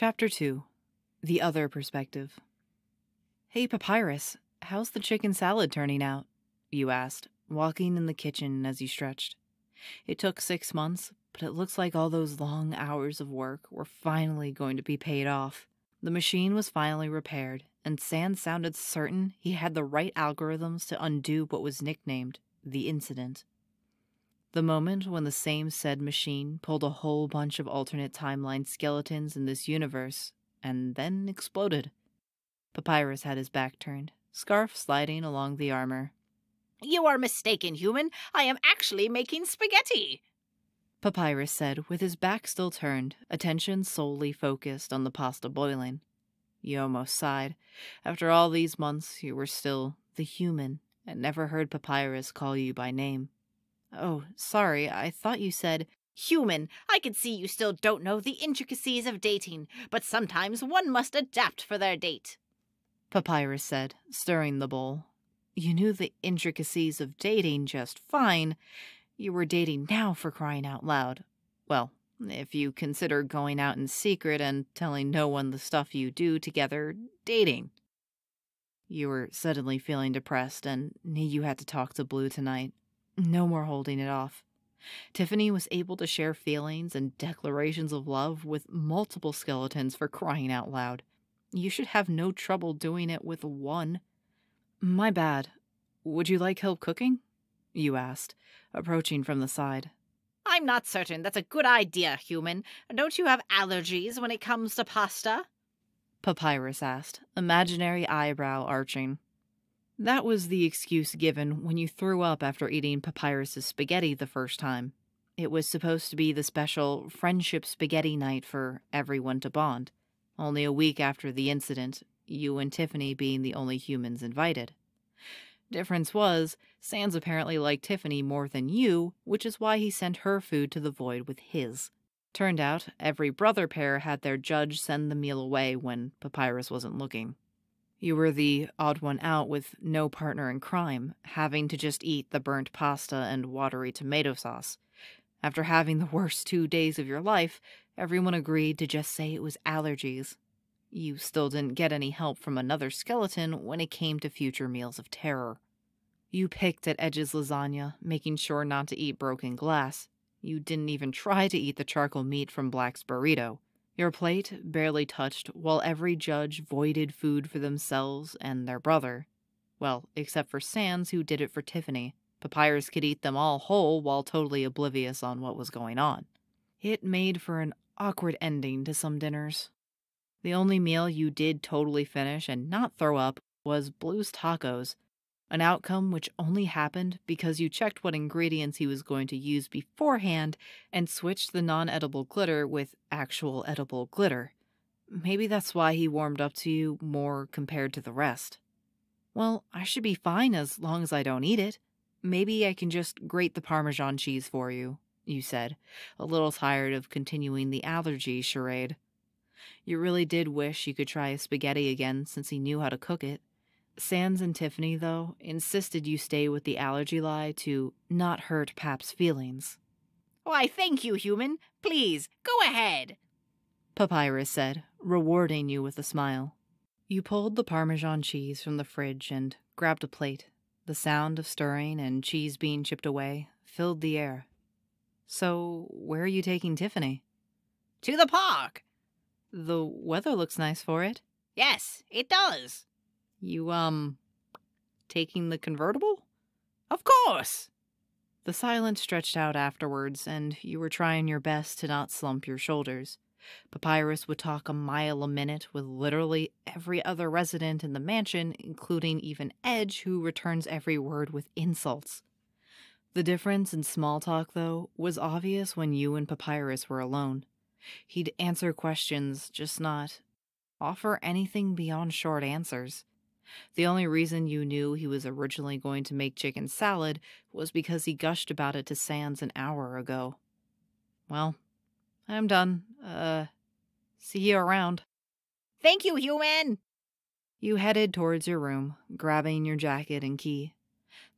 Chapter 2 The Other Perspective. Hey, Papyrus, how's the chicken salad turning out? You asked, walking in the kitchen as you stretched. It took six months, but it looks like all those long hours of work were finally going to be paid off. The machine was finally repaired, and Sans sounded certain he had the right algorithms to undo what was nicknamed the incident. The moment when the same said machine pulled a whole bunch of alternate timeline skeletons in this universe and then exploded. Papyrus had his back turned, scarf sliding along the armor. You are mistaken, human. I am actually making spaghetti. Papyrus said, with his back still turned, attention solely focused on the pasta boiling. Almost sighed. After all these months, you were still the human, and never heard Papyrus call you by name. Oh, sorry, I thought you said. Human, I can see you still don't know the intricacies of dating, but sometimes one must adapt for their date. Papyrus said, stirring the bowl. You knew the intricacies of dating just fine. You were dating now for crying out loud. Well, if you consider going out in secret and telling no one the stuff you do together dating. You were suddenly feeling depressed and knew you had to talk to Blue tonight. No more holding it off. Tiffany was able to share feelings and declarations of love with multiple skeletons for crying out loud. You should have no trouble doing it with one. My bad. Would you like help cooking? You asked, approaching from the side. I'm not certain that's a good idea, human. Don't you have allergies when it comes to pasta? Papyrus asked, imaginary eyebrow arching. That was the excuse given when you threw up after eating Papyrus's spaghetti the first time. It was supposed to be the special friendship spaghetti night for everyone to bond. Only a week after the incident, you and Tiffany being the only humans invited. Difference was, Sans apparently liked Tiffany more than you, which is why he sent her food to the void with his. Turned out, every brother pair had their judge send the meal away when Papyrus wasn't looking. You were the odd one out with no partner in crime, having to just eat the burnt pasta and watery tomato sauce. After having the worst two days of your life, everyone agreed to just say it was allergies. You still didn't get any help from another skeleton when it came to future meals of terror. You picked at Edge's lasagna, making sure not to eat broken glass. You didn't even try to eat the charcoal meat from Black's burrito. Your plate barely touched, while every judge voided food for themselves and their brother. Well, except for Sans, who did it for Tiffany. Papyrus could eat them all whole while totally oblivious on what was going on. It made for an awkward ending to some dinners. The only meal you did totally finish and not throw up was Blue's tacos, an outcome which only happened because you checked what ingredients he was going to use beforehand and switched the non edible glitter with actual edible glitter. Maybe that's why he warmed up to you more compared to the rest. Well, I should be fine as long as I don't eat it. Maybe I can just grate the Parmesan cheese for you, you said, a little tired of continuing the allergy charade. You really did wish you could try a spaghetti again since he knew how to cook it. Sans and Tiffany, though, insisted you stay with the allergy lie to not hurt Pap's feelings. Why, thank you, human. Please, go ahead. Papyrus said, rewarding you with a smile. You pulled the Parmesan cheese from the fridge and grabbed a plate. The sound of stirring and cheese being chipped away filled the air. So, where are you taking Tiffany? To the park. The weather looks nice for it. Yes, it does. You, um, taking the convertible? Of course. The silence stretched out afterwards, and you were trying your best to not slump your shoulders. Papyrus would talk a mile a minute with literally every other resident in the mansion, including even Edge, who returns every word with insults. The difference in small talk, though, was obvious when you and Papyrus were alone. He'd answer questions, just not offer anything beyond short answers. The only reason you knew he was originally going to make chicken salad was because he gushed about it to Sans an hour ago. Well, I'm done. Uh, see you around. Thank you, human! You headed towards your room, grabbing your jacket and key.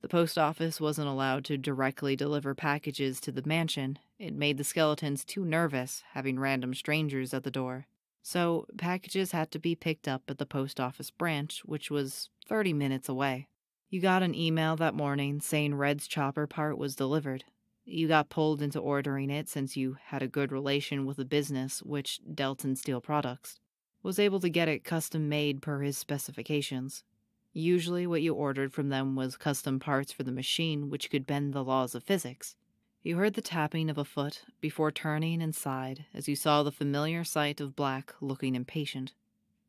The post office wasn't allowed to directly deliver packages to the mansion. It made the skeletons too nervous, having random strangers at the door. So, packages had to be picked up at the post office branch, which was 30 minutes away. You got an email that morning saying Red's chopper part was delivered. You got pulled into ordering it since you had a good relation with a business, which dealt in steel products. Was able to get it custom made per his specifications. Usually, what you ordered from them was custom parts for the machine which could bend the laws of physics. You heard the tapping of a foot before turning and sighed as you saw the familiar sight of Black looking impatient.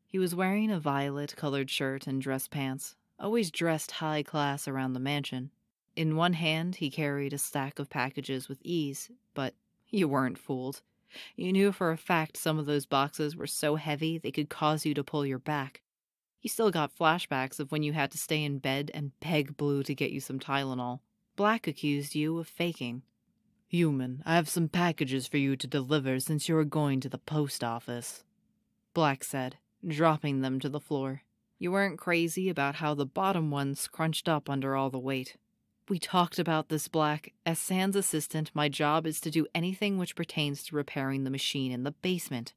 He was wearing a violet colored shirt and dress pants, always dressed high class around the mansion. In one hand, he carried a stack of packages with ease, but you weren't fooled. You knew for a fact some of those boxes were so heavy they could cause you to pull your back. You still got flashbacks of when you had to stay in bed and beg Blue to get you some Tylenol. Black accused you of faking. Human, I have some packages for you to deliver since you are going to the post office. Black said, dropping them to the floor. You weren't crazy about how the bottom ones crunched up under all the weight. We talked about this, Black. As Sans assistant, my job is to do anything which pertains to repairing the machine in the basement.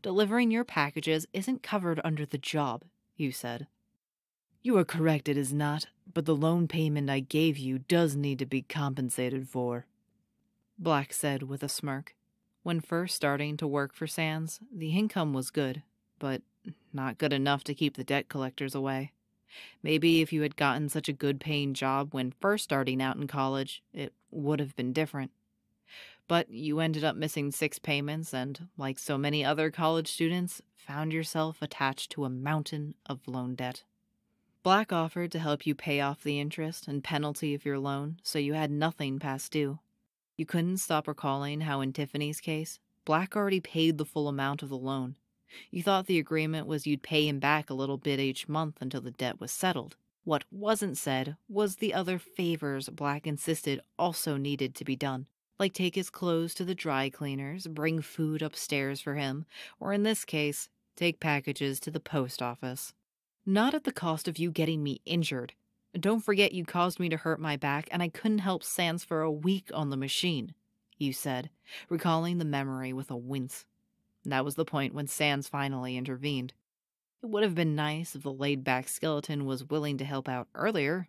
Delivering your packages isn't covered under the job, you said. You are correct, it is not, but the loan payment I gave you does need to be compensated for. Black said with a smirk. When first starting to work for Sans, the income was good, but not good enough to keep the debt collectors away. Maybe if you had gotten such a good paying job when first starting out in college, it would have been different. But you ended up missing six payments and, like so many other college students, found yourself attached to a mountain of loan debt. Black offered to help you pay off the interest and penalty of your loan so you had nothing past due. You couldn't stop recalling how, in Tiffany's case, Black already paid the full amount of the loan, you thought the agreement was you'd pay him back a little bit each month until the debt was settled. What wasn't said was the other favors Black insisted also needed to be done, like take his clothes to the dry cleaners, bring food upstairs for him, or in this case, take packages to the post office. Not at the cost of you getting me injured. Don't forget you caused me to hurt my back and I couldn't help Sans for a week on the machine, you said, recalling the memory with a wince. That was the point when Sans finally intervened. It would have been nice if the laid back skeleton was willing to help out earlier.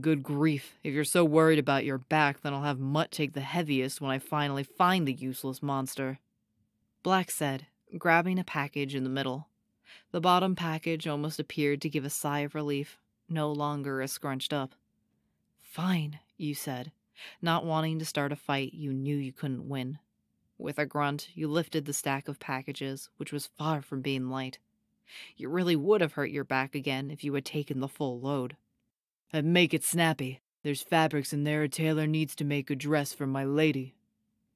Good grief, if you're so worried about your back, then I'll have Mutt take the heaviest when I finally find the useless monster. Black said, grabbing a package in the middle. The bottom package almost appeared to give a sigh of relief, no longer as scrunched up. Fine, you said, not wanting to start a fight you knew you couldn't win. With a grunt, you lifted the stack of packages, which was far from being light. You really would have hurt your back again if you had taken the full load. And make it snappy. There's fabrics in there a tailor needs to make a dress for my lady,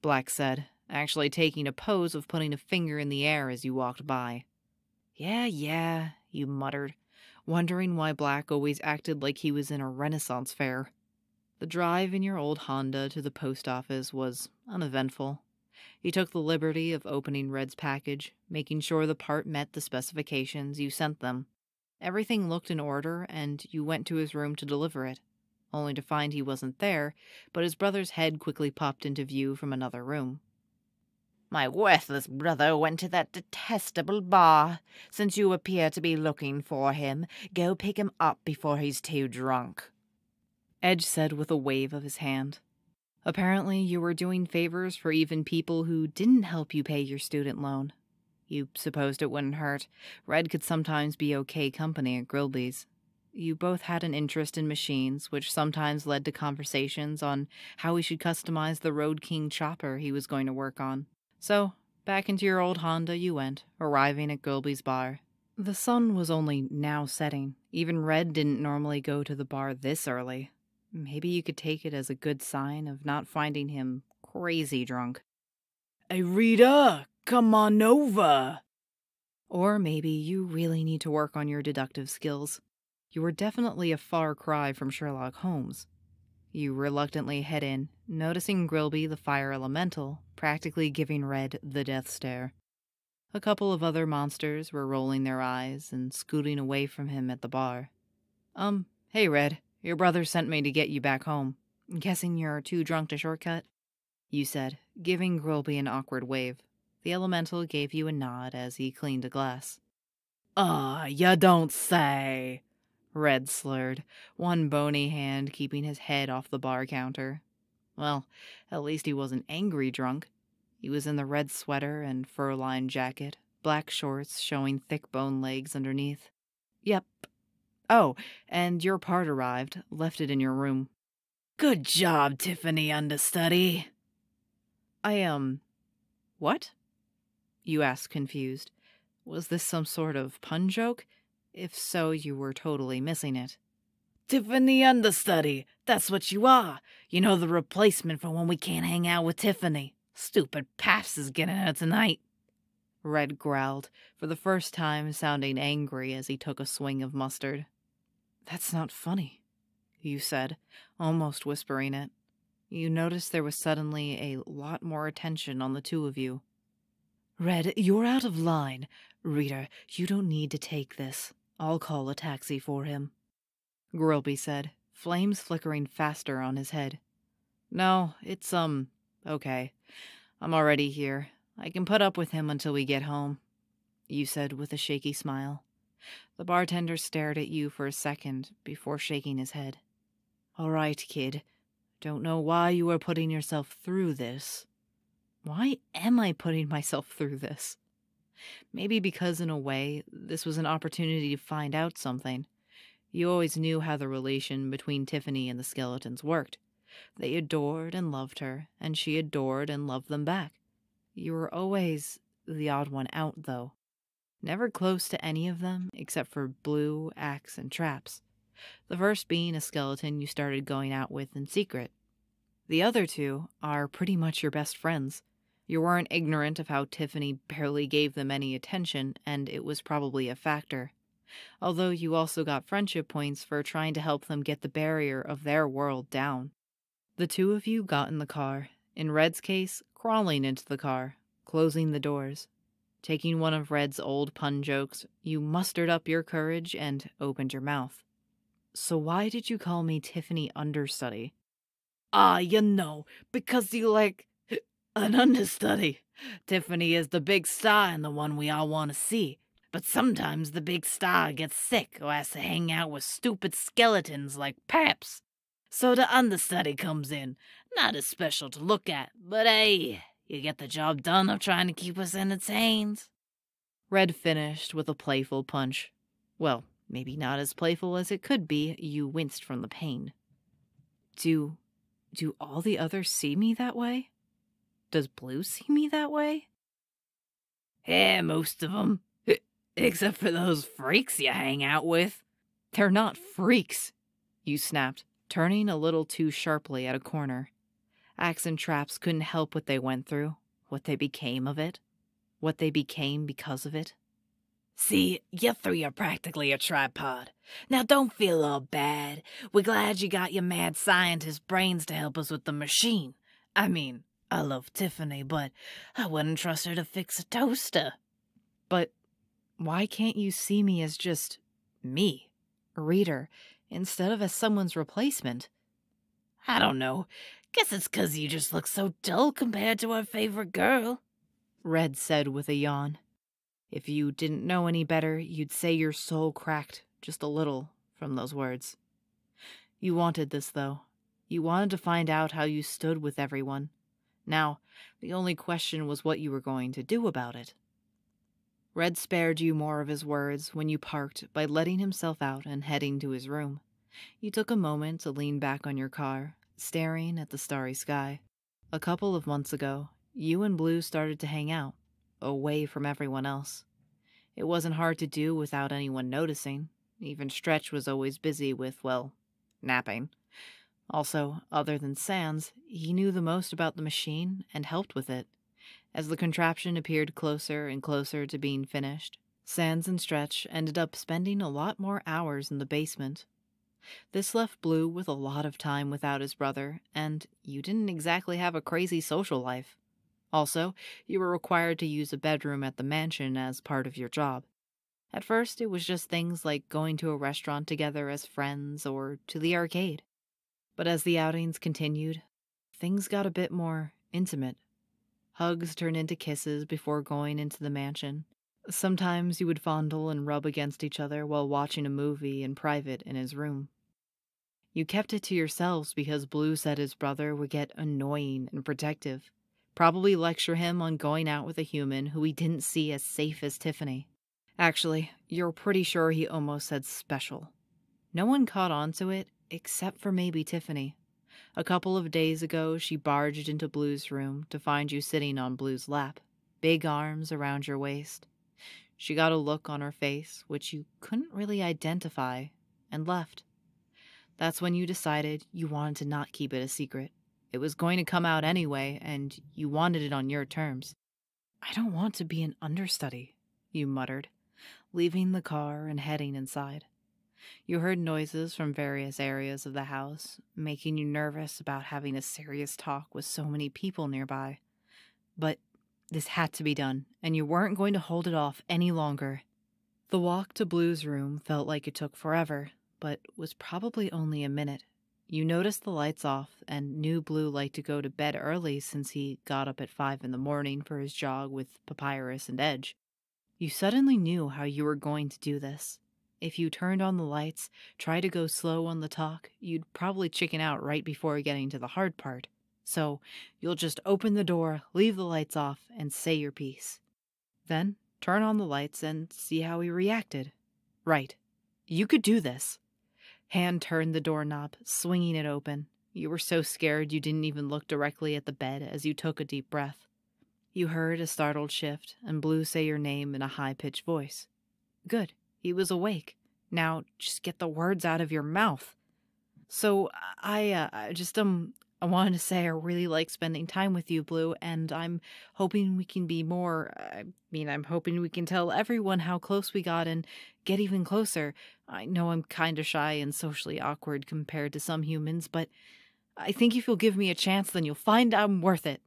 Black said, actually taking a pose of putting a finger in the air as you walked by. Yeah, yeah, you muttered, wondering why Black always acted like he was in a Renaissance fair. The drive in your old Honda to the post office was uneventful. He took the liberty of opening Red's package, making sure the part met the specifications you sent them. Everything looked in order, and you went to his room to deliver it, only to find he wasn't there, but his brother's head quickly popped into view from another room. My worthless brother went to that detestable bar. Since you appear to be looking for him, go pick him up before he's too drunk. Edge said with a wave of his hand. Apparently, you were doing favors for even people who didn't help you pay your student loan. You supposed it wouldn't hurt. Red could sometimes be okay company at Grilby's. You both had an interest in machines, which sometimes led to conversations on how he should customize the Road King chopper he was going to work on. So, back into your old Honda you went, arriving at Grilby's bar. The sun was only now setting. Even Red didn't normally go to the bar this early. Maybe you could take it as a good sign of not finding him crazy drunk. Hey, Reader, come on over. Or maybe you really need to work on your deductive skills. You were definitely a far cry from Sherlock Holmes. You reluctantly head in, noticing Grilby the fire elemental practically giving Red the death stare. A couple of other monsters were rolling their eyes and scooting away from him at the bar. Um, hey, Red, your brother sent me to get you back home. Guessing you're too drunk to shortcut? You said, giving Grilby an awkward wave. The elemental gave you a nod as he cleaned a glass. Ah, ya don't say. Red slurred, one bony hand keeping his head off the bar counter. Well, at least he wasn't angry drunk. He was in the red sweater and fur lined jacket, black shorts showing thick bone legs underneath. Yep. Oh, and your part arrived, left it in your room. Good job, Tiffany understudy. I, um. What? You asked, confused. Was this some sort of pun joke? If so, you were totally missing it. Tiffany understudy. That's what you are. You know, the replacement for when we can't hang out with Tiffany. Stupid Paps is getting her tonight. Red growled, for the first time sounding angry as he took a swing of mustard. That's not funny, you said, almost whispering it. You noticed there was suddenly a lot more attention on the two of you. Red, you're out of line. Reader, you don't need to take this. I'll call a taxi for him. Grilby said, flames flickering faster on his head. No, it's, um, okay. I'm already here. I can put up with him until we get home, you said with a shaky smile. The bartender stared at you for a second before shaking his head. All right, kid. Don't know why you are putting yourself through this. Why am I putting myself through this? Maybe because, in a way, this was an opportunity to find out something. You always knew how the relation between Tiffany and the skeletons worked. They adored and loved her, and she adored and loved them back. You were always the odd one out, though. Never close to any of them except for Blue, Axe, and Traps. The first being a skeleton you started going out with in secret. The other two are pretty much your best friends. You weren't ignorant of how Tiffany barely gave them any attention, and it was probably a factor. Although you also got friendship points for trying to help them get the barrier of their world down. The two of you got in the car, in Red's case, crawling into the car, closing the doors. Taking one of Red's old pun jokes, you mustered up your courage and opened your mouth. So why did you call me Tiffany Understudy? Ah, you know, because you like an understudy. Tiffany is the big star and the one we all want to see. But sometimes the big star gets sick or has to hang out with stupid skeletons like Paps. So the understudy comes in. Not as special to look at, but hey, you get the job done of trying to keep us entertained. Red finished with a playful punch. Well, maybe not as playful as it could be. You winced from the pain. Do. do all the others see me that way? Does Blue see me that way? Yeah, most of them. Except for those freaks you hang out with. They're not freaks, you snapped, turning a little too sharply at a corner. Axe and Traps couldn't help what they went through, what they became of it, what they became because of it. See, you three are practically a tripod. Now don't feel all bad. We're glad you got your mad scientist brains to help us with the machine. I mean, I love Tiffany, but I wouldn't trust her to fix a toaster. But why can't you see me as just me, a reader, instead of as someone's replacement? I don't know. Guess it's 'cause you just look so dull compared to our favorite girl. Red said with a yawn. If you didn't know any better, you'd say your soul cracked just a little from those words. You wanted this, though. You wanted to find out how you stood with everyone. Now, the only question was what you were going to do about it. Red spared you more of his words when you parked by letting himself out and heading to his room. You took a moment to lean back on your car, staring at the starry sky. A couple of months ago, you and Blue started to hang out, away from everyone else. It wasn't hard to do without anyone noticing. Even Stretch was always busy with, well, napping. Also, other than Sans, he knew the most about the machine and helped with it. As the contraption appeared closer and closer to being finished, Sans and Stretch ended up spending a lot more hours in the basement. This left Blue with a lot of time without his brother, and you didn't exactly have a crazy social life. Also, you were required to use a bedroom at the mansion as part of your job. At first, it was just things like going to a restaurant together as friends or to the arcade. But as the outings continued, things got a bit more intimate. Hugs turned into kisses before going into the mansion. Sometimes you would fondle and rub against each other while watching a movie in private in his room. You kept it to yourselves because Blue said his brother would get annoying and protective, probably lecture him on going out with a human who he didn't see as safe as Tiffany. Actually, you're pretty sure he almost said special. No one caught on to it except for maybe Tiffany. A couple of days ago, she barged into Blue's room to find you sitting on Blue's lap, big arms around your waist. She got a look on her face which you couldn't really identify and left. That's when you decided you wanted to not keep it a secret. It was going to come out anyway, and you wanted it on your terms. I don't want to be an understudy, you muttered, leaving the car and heading inside. You heard noises from various areas of the house, making you nervous about having a serious talk with so many people nearby. But this had to be done, and you weren't going to hold it off any longer. The walk to Blue's room felt like it took forever, but was probably only a minute. You noticed the lights off and knew Blue liked to go to bed early since he got up at five in the morning for his jog with Papyrus and Edge. You suddenly knew how you were going to do this. If you turned on the lights, try to go slow on the talk, you'd probably chicken out right before getting to the hard part. So you'll just open the door, leave the lights off, and say your piece. Then turn on the lights and see how he reacted. Right. You could do this. Hand turned the doorknob, swinging it open. You were so scared you didn't even look directly at the bed as you took a deep breath. You heard a startled shift and Blue say your name in a high pitched voice. Good. He was awake. Now just get the words out of your mouth. So I uh, I just um I wanted to say I really like spending time with you, Blue, and I'm hoping we can be more. I mean, I'm hoping we can tell everyone how close we got and get even closer. I know I'm kind of shy and socially awkward compared to some humans, but I think if you'll give me a chance, then you'll find I'm worth it.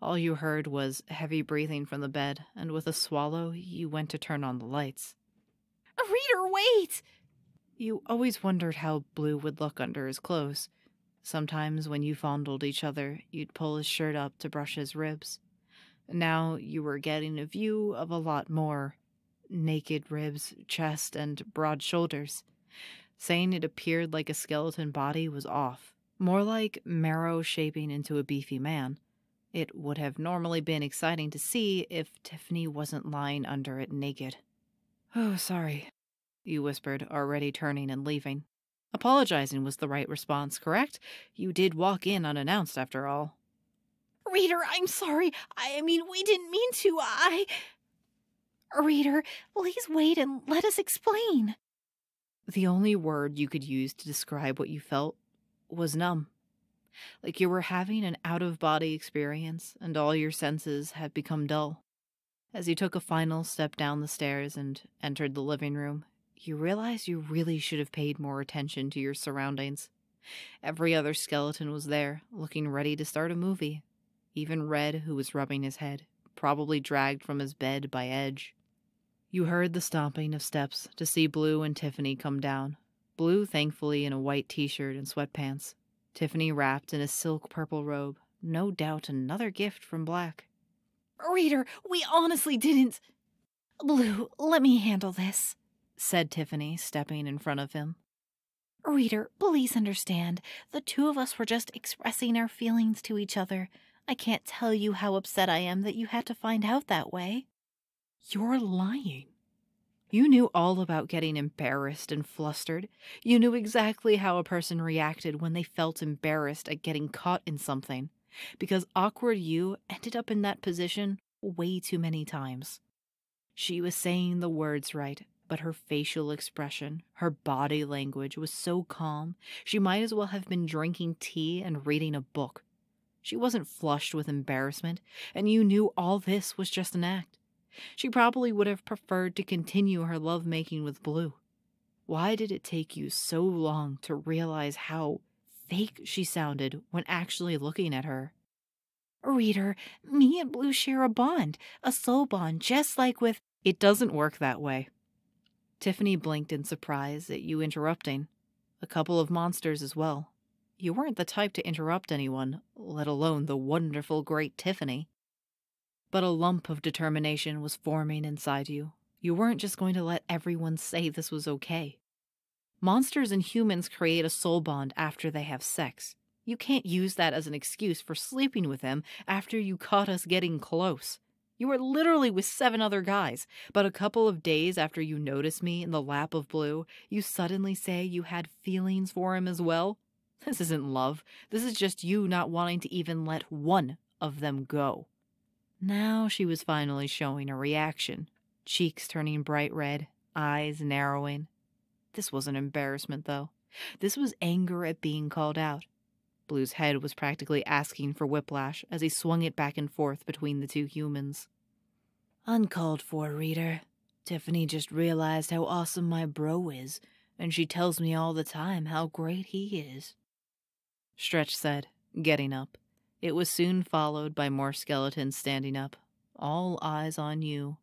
All you heard was heavy breathing from the bed, and with a swallow, you went to turn on the lights. Reader, wait! You always wondered how Blue would look under his clothes. Sometimes when you fondled each other, you'd pull his shirt up to brush his ribs. Now you were getting a view of a lot more naked ribs, chest, and broad shoulders. Saying it appeared like a skeleton body was off, more like marrow shaping into a beefy man. It would have normally been exciting to see if Tiffany wasn't lying under it naked. Oh, sorry, you whispered, already turning and leaving. Apologizing was the right response, correct? You did walk in unannounced, after all. Reader, I'm sorry. I mean, we didn't mean to. I. Reader, please wait and let us explain. The only word you could use to describe what you felt was numb. Like you were having an out of body experience and all your senses had become dull. As you took a final step down the stairs and entered the living room, you realize you really should have paid more attention to your surroundings. Every other skeleton was there, looking ready to start a movie. Even Red, who was rubbing his head, probably dragged from his bed by Edge. You heard the stomping of steps to see Blue and Tiffany come down. Blue, thankfully, in a white t shirt and sweatpants. Tiffany wrapped in a silk purple robe. No doubt another gift from Black. Reader, we honestly didn't. Blue, let me handle this said Tiffany, stepping in front of him. Reader, please understand. The two of us were just expressing our feelings to each other. I can't tell you how upset I am that you had to find out that way. You're lying. You knew all about getting embarrassed and flustered. You knew exactly how a person reacted when they felt embarrassed at getting caught in something. Because awkward you ended up in that position way too many times. She was saying the words right, but her facial expression, her body language was so calm, she might as well have been drinking tea and reading a book. She wasn't flushed with embarrassment, and you knew all this was just an act. She probably would have preferred to continue her love making with Blue. Why did it take you so long to realize how fake she sounded when actually looking at her? Reader, me and Blue share a bond, a soul bond, just like with. It doesn't work that way. Tiffany blinked in surprise at you interrupting. A couple of monsters as well. You weren't the type to interrupt anyone, let alone the wonderful great Tiffany. But a lump of determination was forming inside you. You weren't just going to let everyone say this was okay. Monsters and humans create a soul bond after they have sex. You can't use that as an excuse for sleeping with him after you caught us getting close. You were literally with seven other guys, but a couple of days after you noticed me in the lap of Blue, you suddenly say you had feelings for him as well? This isn't love. This is just you not wanting to even let one of them go. Now she was finally showing a reaction, cheeks turning bright red, eyes narrowing. This wasn't embarrassment, though. This was anger at being called out. Blue's head was practically asking for whiplash as he swung it back and forth between the two humans. Uncalled for, reader. Tiffany just realized how awesome my bro is, and she tells me all the time how great he is. Stretch said, getting up. It was soon followed by more skeletons standing up, all eyes on you,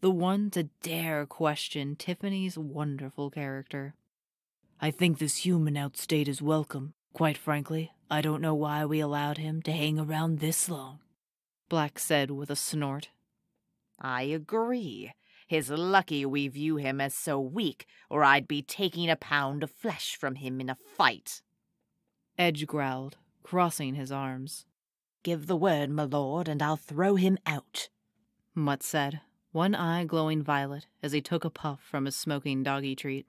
the one to dare question Tiffany's wonderful character. I think this human outstayed his welcome. Quite frankly, I don't know why we allowed him to hang around this long. Black said with a snort. I agree. It's lucky we view him as so weak, or I'd be taking a pound of flesh from him in a fight. Edge growled, crossing his arms. Give the word, my lord, and I'll throw him out. Mutt said, one eye glowing violet as he took a puff from his smoking doggy treat.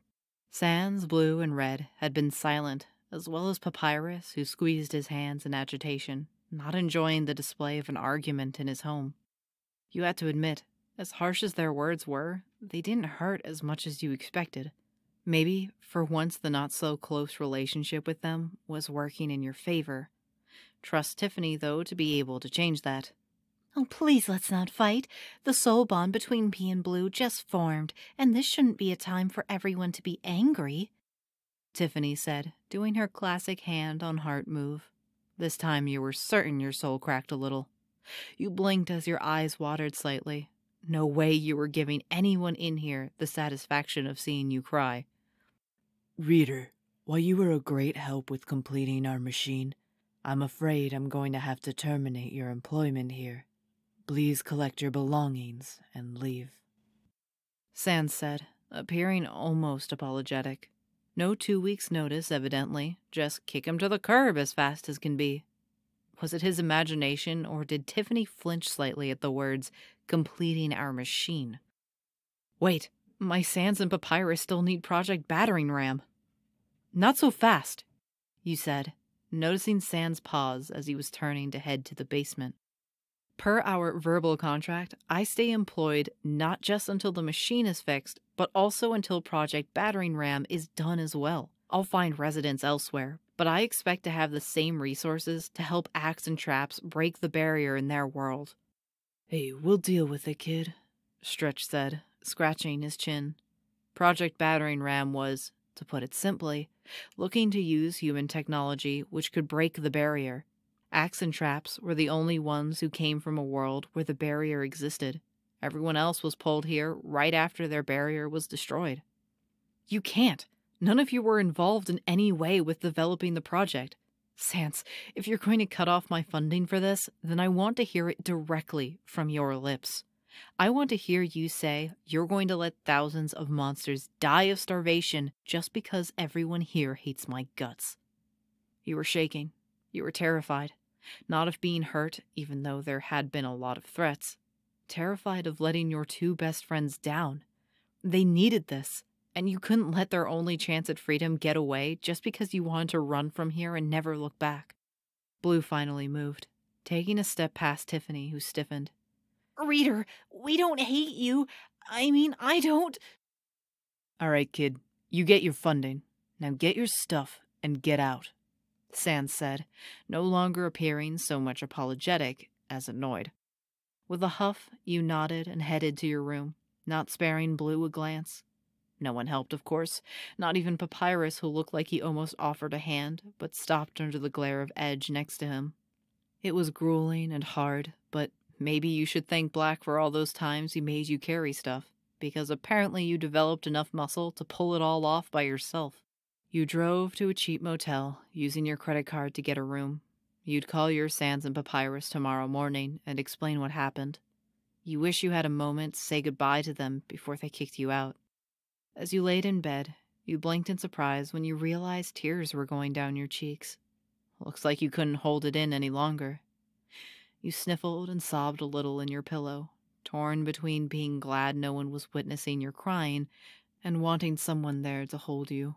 Sans, blue, and red had been silent, as well as Papyrus, who squeezed his hands in agitation, not enjoying the display of an argument in his home. You had to admit, as harsh as their words were, they didn't hurt as much as you expected. Maybe, for once, the not so close relationship with them was working in your favor. Trust Tiffany, though, to be able to change that. Oh, please let's not fight. The soul bond between P and Blue just formed, and this shouldn't be a time for everyone to be angry. Tiffany said, doing her classic hand on heart move. This time you were certain your soul cracked a little. You blinked as your eyes watered slightly. No way you were giving anyone in here the satisfaction of seeing you cry. Reader, while you were a great help with completing our machine, I'm afraid I'm going to have to terminate your employment here. Please collect your belongings and leave. Sans said, appearing almost apologetic. No two weeks' notice, evidently. Just kick him to the curb as fast as can be. Was it his imagination, or did Tiffany flinch slightly at the words, completing our machine? Wait, my Sans and Papyrus still need Project Battering Ram. Not so fast, you said, noticing Sans' pause as he was turning to head to the basement. Per our verbal contract, I stay employed not just until the machine is fixed, but also until Project Battering Ram is done as well. I'll find residence elsewhere, but I expect to have the same resources to help Axe and Traps break the barrier in their world. Hey, we'll deal with it, kid, Stretch said, scratching his chin. Project Battering Ram was, to put it simply, looking to use human technology which could break the barrier. Axe and Traps were the only ones who came from a world where the barrier existed. Everyone else was pulled here right after their barrier was destroyed. You can't. None of you were involved in any way with developing the project. Sans, if you're going to cut off my funding for this, then I want to hear it directly from your lips. I want to hear you say you're going to let thousands of monsters die of starvation just because everyone here hates my guts. You were shaking. You were terrified. Not of being hurt, even though there had been a lot of threats. Terrified of letting your two best friends down. They needed this and you couldn't let their only chance at freedom get away just because you wanted to run from here and never look back. Blue finally moved, taking a step past Tiffany, who stiffened. Reader, we don't hate you. I mean, I don't. All right, kid, you get your funding. Now get your stuff and get out, Sans said, no longer appearing so much apologetic as annoyed. With a huff, you nodded and headed to your room, not sparing Blue a glance. No one helped, of course, not even Papyrus, who looked like he almost offered a hand, but stopped under the glare of Edge next to him. It was grueling and hard, maybe you should thank Black for all those times he made you carry stuff, because apparently you developed enough muscle to pull it all off by yourself. You drove to a cheap motel, using your credit card to get a room. You'd call your Sans and Papyrus tomorrow morning and explain what happened. You wish you had a moment to say goodbye to them before they kicked you out. As you laid in bed, you blinked in surprise when you realized tears were going down your cheeks. Looks like you couldn't hold it in any longer. You sniffled and sobbed a little in your pillow, torn between being glad no one was witnessing your crying and wanting someone there to hold you.